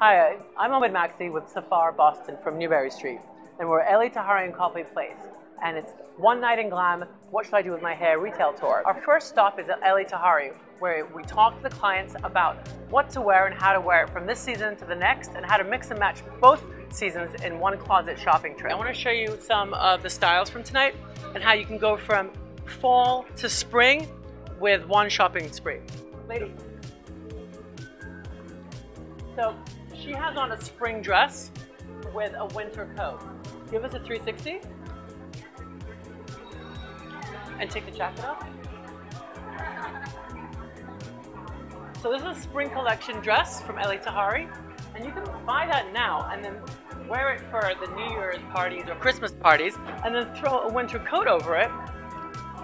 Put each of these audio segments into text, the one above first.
Hi, I'm Omid Maxey with Safar Boston from Newbury Street, and we're at Elie Tahari and Copley Place. And it's one night in glam, what should I do with my hair retail tour. Our first stop is at Elie Tahari, where we talk to the clients about what to wear and how to wear it from this season to the next, and how to mix and match both seasons in one closet shopping trip. I want to show you some of the styles from tonight and how you can go from fall to spring with one shopping spree. Lady. So she has on a spring dress with a winter coat. Give us a 360 and take the jacket off. So this is a spring collection dress from Elie Tahari, and you can buy that now and then wear it for the New Year's parties or Christmas parties, and then throw a winter coat over it,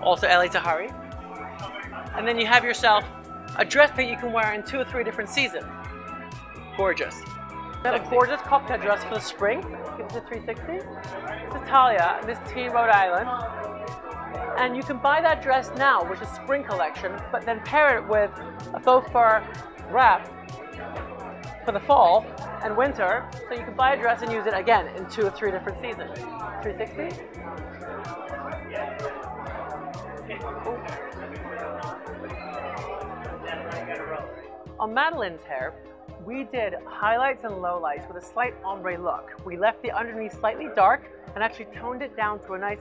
also Elie Tahari. And then you have yourself a dress that you can wear in two or three different seasons. Gorgeous. Got a gorgeous cocktail dress for the spring. Give it a 360. It's Italia, Miss T, Rhode Island. And you can buy that dress now, which is spring collection, but then pair it with a faux fur wrap for the fall and winter. So you can buy a dress and use it again in two or three different seasons. 360. On Madeline's hair, we did highlights and lowlights with a slight ombre look. We left the underneath slightly dark and actually toned it down to a nice,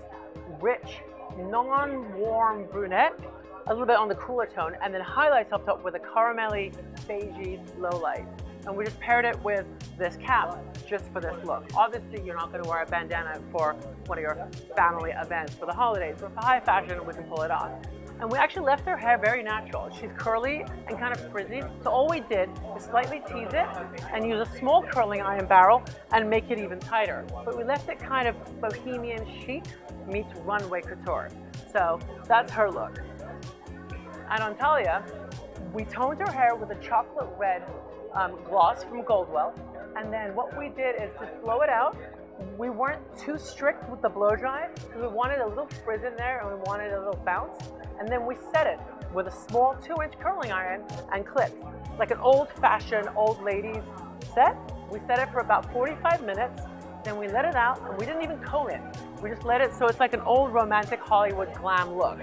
rich, non-warm brunette, a little bit on the cooler tone, and then highlights up top with a caramelly, beigey lowlight. And we just paired it with this cap just for this look. Obviously, you're not going to wear a bandana for one of your family events for the holidays, but for high fashion, we can pull it off. And we actually left her hair very natural. She's curly and kind of frizzy. So all we did is slightly tease it and use a small curling iron barrel and make it even tighter. But we left it kind of bohemian chic meets runway couture. So that's her look. And on Talia, we toned her hair with a chocolate red um, gloss from Goldwell. And then what we did is to blow it out we weren't too strict with the blow dry because we wanted a little frizz in there and we wanted a little bounce. And then we set it with a small two inch curling iron and clips, like an old fashioned old ladies set. We set it for about 45 minutes, then we let it out and we didn't even comb it. We just let it so it's like an old romantic Hollywood glam look.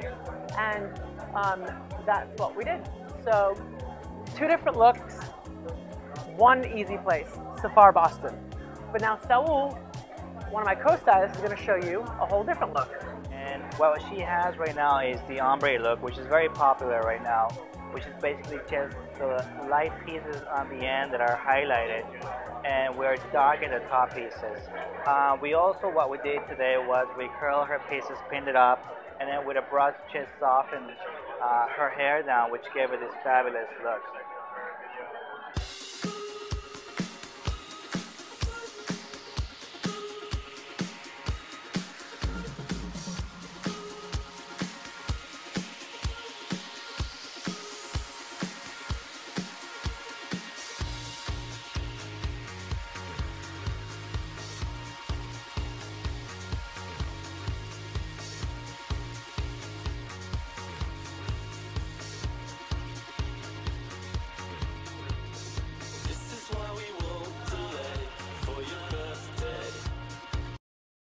And um, that's what we did. So two different looks, one easy place, Safar Boston. But now Saul one of my co-stylists is going to show you a whole different look. And what she has right now is the ombre look, which is very popular right now, which is basically just the light pieces on the end that are highlighted and we're dark in the top pieces. Uh, we also, what we did today was we curl her pieces, pinned it up, and then with a brush just softened uh, her hair down, which gave her this fabulous look.